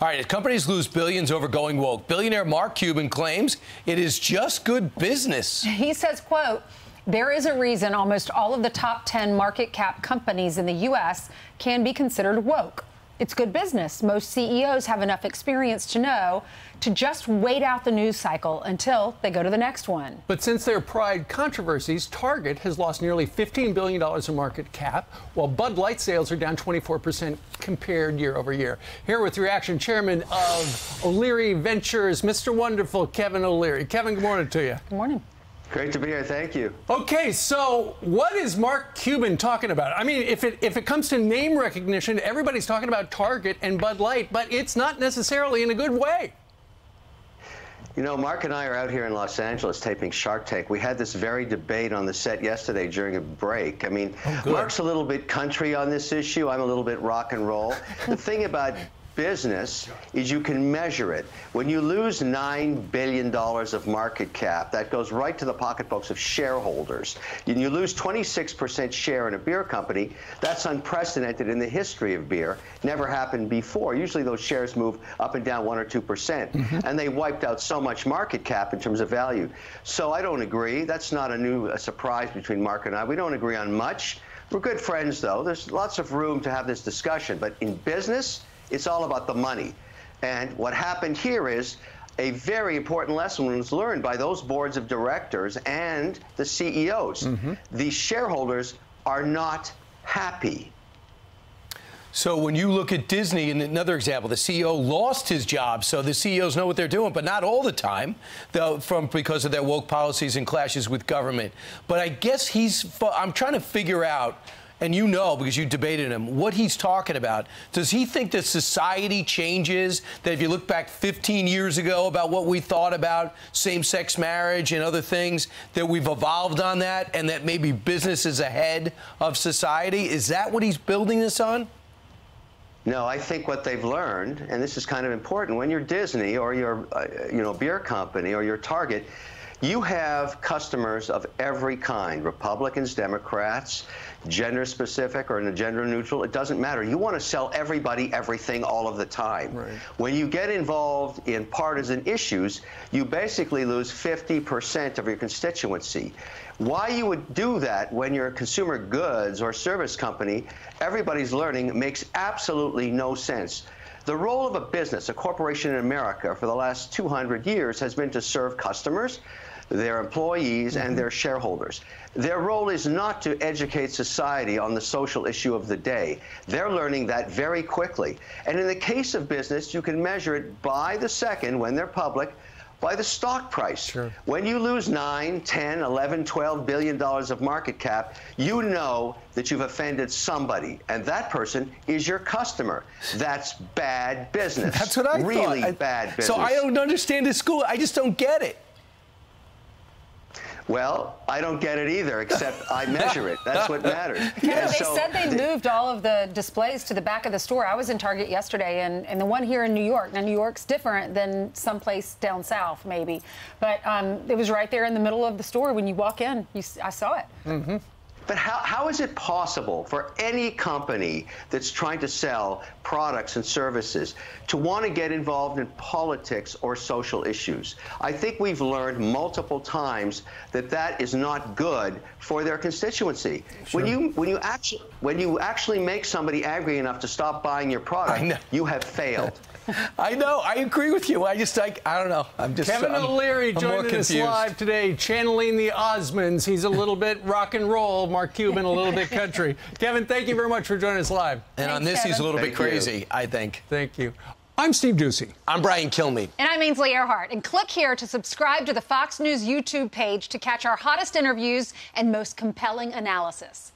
All right, as companies lose billions over going woke, billionaire Mark Cuban claims it is just good business. He says, quote, there is a reason almost all of the top 10 market cap companies in the U.S. can be considered woke. It's good business. Most CEOs have enough experience to know to just wait out the news cycle until they go to the next one. But since their pride controversies, Target has lost nearly $15 billion in market cap, while Bud Light sales are down 24% compared year over year. Here with reaction, chairman of O'Leary Ventures, Mr. Wonderful, Kevin O'Leary. Kevin, good morning to you. Good morning. Great to be here. Thank you. Okay, so what is Mark Cuban talking about? I mean, if it if it comes to name recognition, everybody's talking about Target and Bud Light, but it's not necessarily in a good way. You know, Mark and I are out here in Los Angeles taping Shark Tank. We had this very debate on the set yesterday during a break. I mean, oh, Mark's a little bit country on this issue. I'm a little bit rock and roll. the thing about business is you can measure it. When you lose $9 billion of market cap, that goes right to the pocketbooks of shareholders. And you lose 26% share in a beer company, that's unprecedented in the history of beer. Never happened before. Usually those shares move up and down 1 or 2%. Mm -hmm. And they wiped out so much market cap in terms of value. So I don't agree. That's not a new a surprise between Mark and I. We don't agree on much. We're good friends, though. There's lots of room to have this discussion. But in business, it's all about the money. And what happened here is a very important lesson was learned by those boards of directors and the CEOs. Mm -hmm. The shareholders are not happy. So when you look at Disney, and another example, the CEO lost his job, so the CEOs know what they're doing, but not all the time, though, from because of their woke policies and clashes with government. But I guess he's. I'm trying to figure out and you know because you debated him what he's talking about. Does he think that society changes? That if you look back 15 years ago about what we thought about same-sex marriage and other things, that we've evolved on that, and that maybe business is ahead of society? Is that what he's building this on? No, I think what they've learned, and this is kind of important, when you're Disney or you're, uh, you know, beer company or your Target, you have customers of every kind, Republicans, Democrats, gender specific or in a gender neutral, it doesn't matter. You want to sell everybody everything all of the time. Right. When you get involved in partisan issues, you basically lose 50% of your constituency. Why you would do that when you're a consumer goods or service company, everybody's learning, makes absolutely no sense. The role of a business, a corporation in America, for the last 200 years has been to serve customers, their employees, and mm-hmm. their shareholders. Their role is not to educate society on the social issue of the day. They're learning that very quickly. And in the case of business, you can measure it by the second when they're public by the stock price. Sure. When you lose 9, 10, 11, 12 billion dollars of market cap, you know that you've offended somebody, and that person is your customer. That's bad business. That's what I really thought. bad business. So I don't understand his school. I just don't get it. Well, I don't get it either, except I measure it. That's what matters. Kevin, they so, said they moved all of the displays to the back of the store. I was in Target yesterday, and, and the one here in New York. Now, New York's different than someplace down south, maybe. But um, it was right there in the middle of the store. When you walk in, you, I saw it. Mm -hmm. But how, how is it possible for any company that's trying to sell products and services to want to get involved in politics or social issues? I think we've learned multiple times that that is not good for their constituency. Sure. When you when you actually when you actually make somebody angry enough to stop buying your product, you have failed. I know. I agree with you. I just like I don't know. I'm just Kevin I'm, O'Leary I'm joining us live today, channeling the Osmonds. He's a little bit rock and roll. Mark Cuban a little bit country. Kevin, thank you very much for joining us live. And Thanks, on this, Kevin. he's a little thank bit crazy. You. I think. Thank you. I'm Steve Doocy. I'm Brian Kilmeade. And I'm Ainsley Earhardt. And click here to subscribe to the Fox News YouTube page to catch our hottest interviews and most compelling analysis.